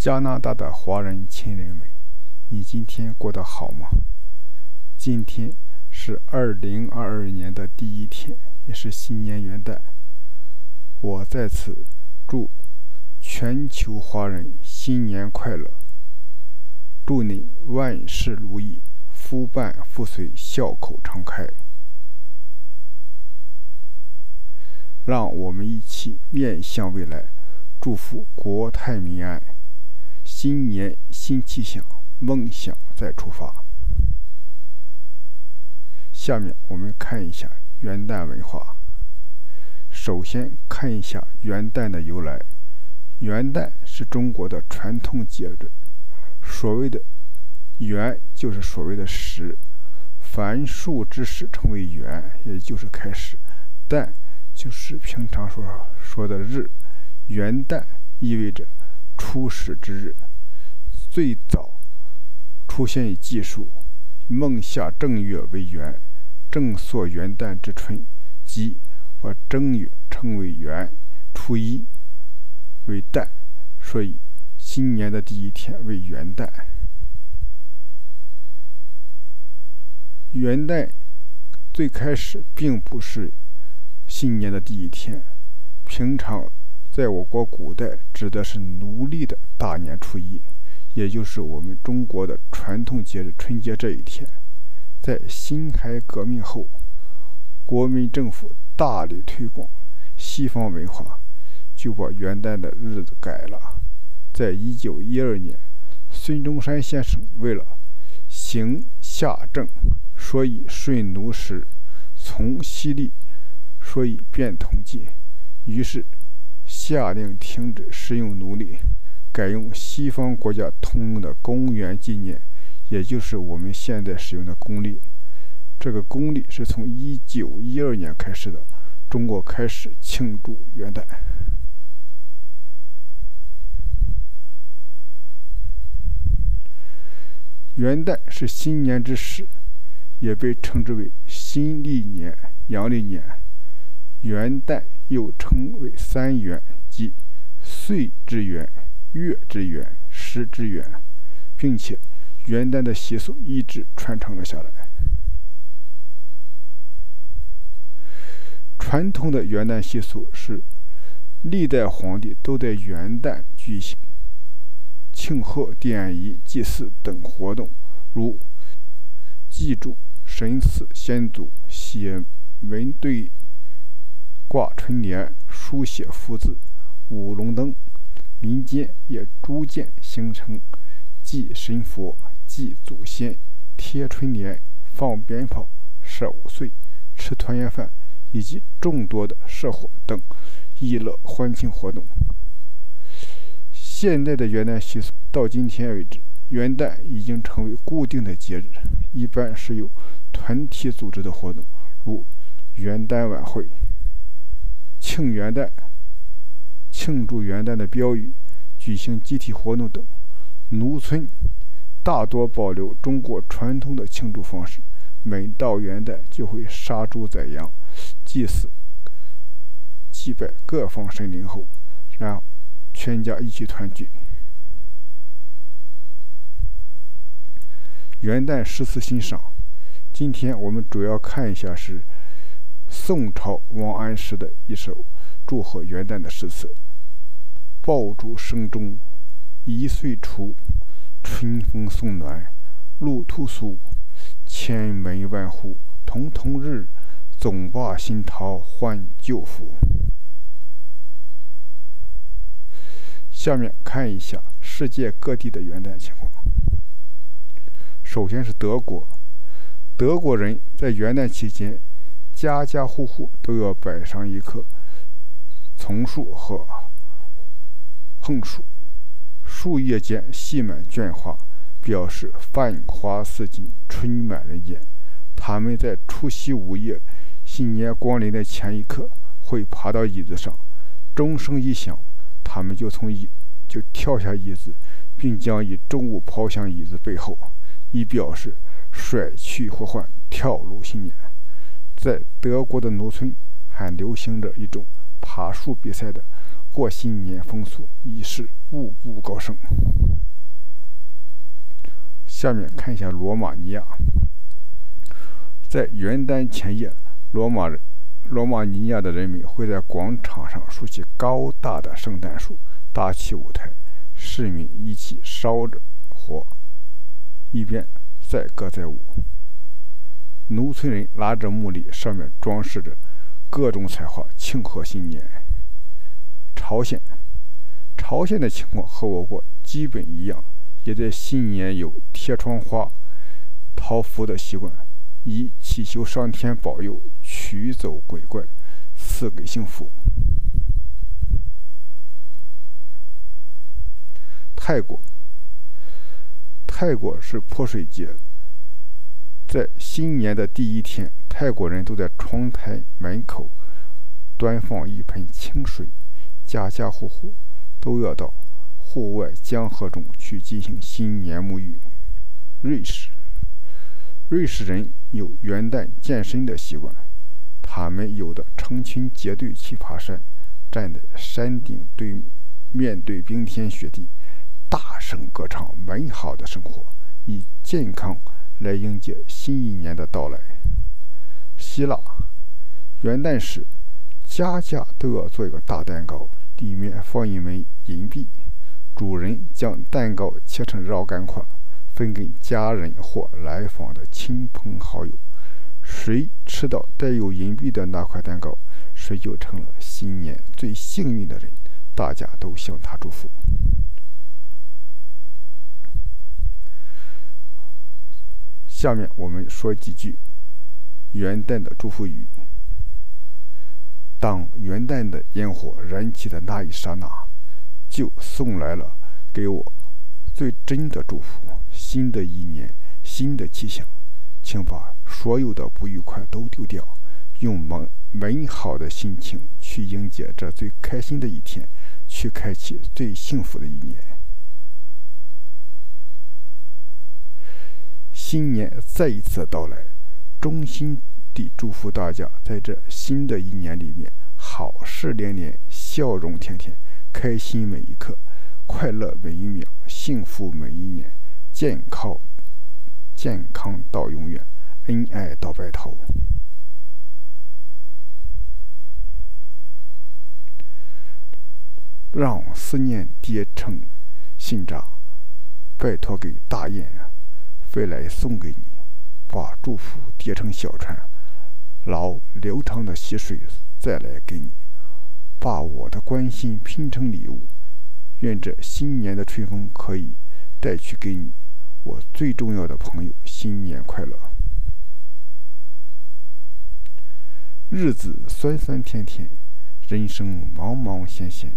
加拿大的华人亲人们，你今天过得好吗？今天是二零二二年的第一天，也是新年元旦。我在此祝全球华人新年快乐，祝你万事如意，福伴福随，笑口常开。让我们一起面向未来，祝福国泰民安。新年新气象，梦想再出发。下面我们看一下元旦文化。首先看一下元旦的由来。元旦是中国的传统节日。所谓的“元”，就是所谓的“始”，凡数之始称为元，也就是开始；“旦”就是平常所说的日。元旦意味着初始之日。最早出现于纪述，孟夏正月为元，正朔元旦之春，即把正月称为元，初一为旦，所以新年的第一天为元旦。元旦最开始并不是新年的第一天，平常在我国古代指的是农历的大年初一。也就是我们中国的传统节日春节这一天，在辛亥革命后，国民政府大力推广西方文化，就把元旦的日子改了。在一九一二年，孙中山先生为了行夏政，所以顺奴时从西历，所以变统计，于是下令停止使用奴隶。改用西方国家通用的公元纪年，也就是我们现在使用的公历。这个公历是从一九一二年开始的，中国开始庆祝元旦。元旦是新年之始，也被称之为新历年、阳历年。元旦又称为三元，即岁之元。月之元，时之元，并且元旦的习俗一直传承了下来。传统的元旦习俗是，历代皇帝都在元旦举行庆贺、典仪、祭祀等活动，如祭祖、神祠、先祖、写文对挂春联、书写福字、舞龙灯。民间也逐渐形成祭神佛、祭祖先、贴春联、放鞭炮、守岁、吃团圆饭以及众多的社火等娱乐欢庆活动。现代的元旦习俗到今天为止，元旦已经成为固定的节日，一般是由团体组织的活动，如元旦晚会、庆元旦。庆祝元旦的标语、举行集体活动等，农村大多保留中国传统的庆祝方式。每到元旦，就会杀猪宰羊，祭祀、祭拜各方神灵后，然后全家一起团聚。元旦诗词欣赏，今天我们主要看一下是宋朝王安石的一首祝贺元旦的诗词。爆竹声中一岁除，春风送暖路途疏。千门万户瞳瞳日，总把新桃换旧符。下面看一下世界各地的元旦情况。首先是德国，德国人在元旦期间，家家户户都要摆上一棵丛树和。横竖树叶间系满绢花，表示繁花似锦、春满人间。他们在除夕午夜、新年光临的前一刻，会爬到椅子上，钟声一响，他们就从椅就跳下椅子，并将以重物抛向椅子背后，以表示甩去祸患、跳入新年。在德国的农村，还流行着一种爬树比赛的。过新年风俗，以示步步高升。下面看一下罗马尼亚，在元旦前夜，罗马人。罗马尼亚的人民会在广场上竖起高大的圣诞树，搭起舞台，市民一起烧着火，一边载歌载舞。农村人拿着木犁，上面装饰着各种彩花，庆贺新年。朝鲜，朝鲜的情况和我国基本一样，也在新年有贴窗花、桃符的习惯。以祈求上天保佑，驱走鬼怪，赐给幸福。泰国，泰国是泼水节，在新年的第一天，泰国人都在窗台门口端放一盆清水，家家户户都要到户外江河中去进行新年沐浴。瑞士。瑞士人有元旦健身的习惯，他们有的成群结队去爬山，站在山顶对面对冰天雪地，大声歌唱美好的生活，以健康来迎接新一年的到来。希腊元旦时，家家都要做一个大蛋糕，里面放一枚银币，主人将蛋糕切成若干块。分给家人或来访的亲朋好友，谁吃到带有银币的那块蛋糕，谁就成了新年最幸运的人。大家都向他祝福。下面我们说几句元旦的祝福语。当元旦的烟火燃起的那一刹那，就送来了给我最真的祝福。新的一年，新的气象，请把所有的不愉快都丢掉，用美美好的心情去迎接这最开心的一天，去开启最幸福的一年。新年再一次到来，衷心地祝福大家在这新的一年里面，好事连连，笑容天天，开心每一刻，快乐每一秒，幸福每一年。健康，健康到永远，恩爱到白头。让思念叠成信札，拜托给大雁飞来送给你，把祝福叠成小船，捞流淌的溪水再来给你，把我的关心拼成礼物，愿这新年的春风可以带去给你。我最重要的朋友，新年快乐！日子酸酸甜甜，人生忙忙闲闲，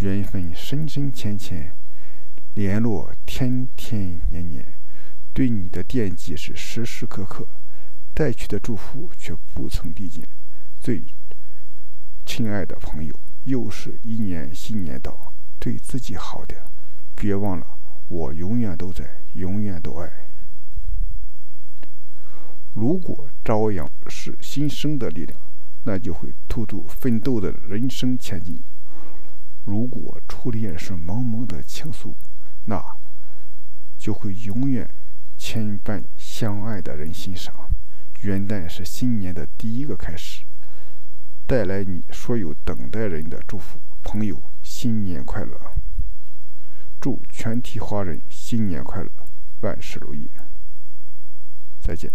缘分深深浅浅，联络天天年年。对你的惦记是时时刻刻，带去的祝福却不曾递减。最亲爱的朋友，又是一年新年到，对自己好点，别忘了。我永远都在，永远都爱。如果朝阳是新生的力量，那就会突突奋斗的人生前进；如果初恋是蒙蒙的情愫，那就会永远牵绊相爱的人心上。元旦是新年的第一个开始，带来你所有等待人的祝福，朋友，新年快乐！祝全体华人新年快乐，万事如意！再见。